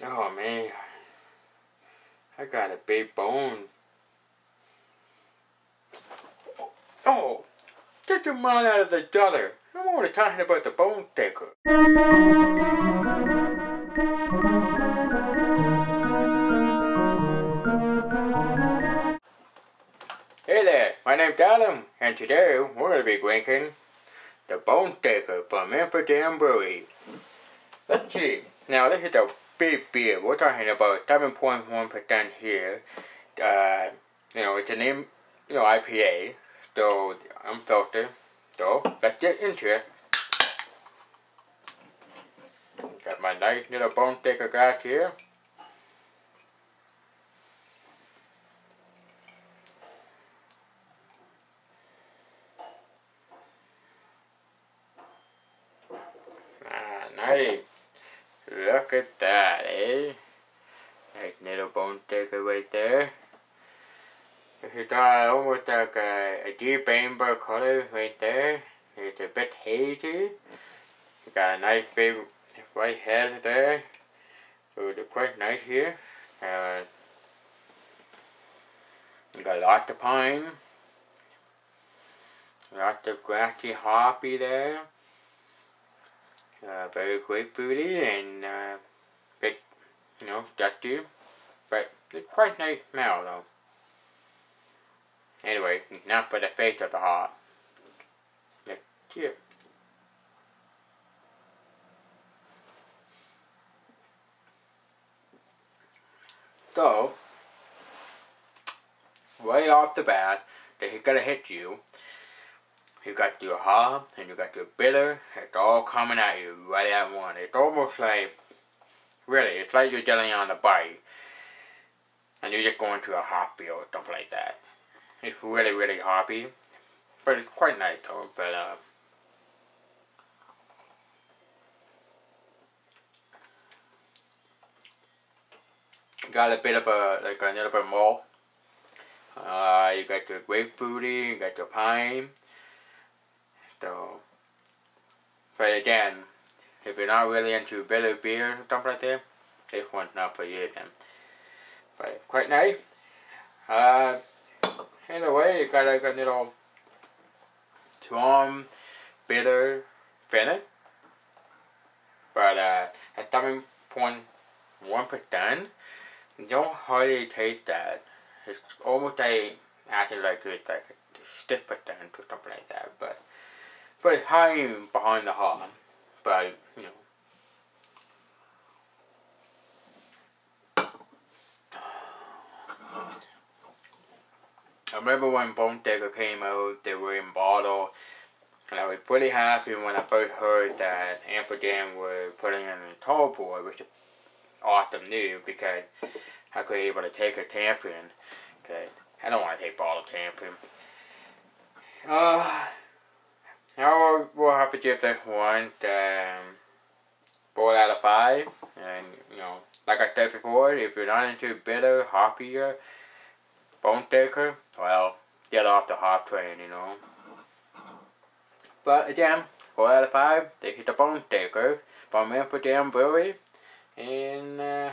Oh man. I got a big bone. Oh, oh get your mind out of the gutter. I'm only talking about the bone taker. Hey there, my name's Adam, and today we're going to be drinking the Boneshaker from Amsterdam Brewery. Let's see. Now, this is a big beer. We're talking about 7.1% here. Uh, you know, it's a name, you know, IPA. So, I'm unfiltered. So, let's get into it. Got my nice little Boneshaker glass here. Nice. Look at that, eh? Nice little Boneshaker right there. It's got almost like a, a deep amber color right there. It's a bit hazy. It's got a nice big white head there. So it's quite nice here. Uh, got lots of pine. Lots of grassy hoppy there uh, very grapefruity and uh, bit, you know, dusty, but it's quite nice smell though. Anyway, now for the face of the heart. Let's So, right off the bat, they're gonna hit you you got your hard and you got your bitter. It's all coming at you right at one. It's almost like, really, it's like you're getting on a bike and you're just going to a hoppy or something like that. It's really, really hoppy. But it's quite nice though. But, uh, got a bit of a, like a little bit more. Uh, you got your grapefruity, you got your pine. So, but again, if you're not really into bitter beer and stuff like that, this one's not for you then. But quite nice. Uh, anyway, you got like a little strong, bitter finish. But uh, at 7.1%, don't hardly taste that. It's almost like, actually like it's like 6% or something like that. But but it's hiding behind the heart. But, you know. I remember when Boneshaker came out, they were in bottle. And I was pretty happy when I first heard that Amsterdam were putting in a tall boy, which is awesome news because I could be able to take a tampon. Cause I don't want to take bottle tampon. Uh, we'll have to give this one um, 4 out of 5. And, you know, like I said before, if you're not into bitter, hoppier, Boneshaker, well, get off the hop train, you know. But again, 4 out of 5, this is the Boneshaker from Amsterdam Brewery. And, uh,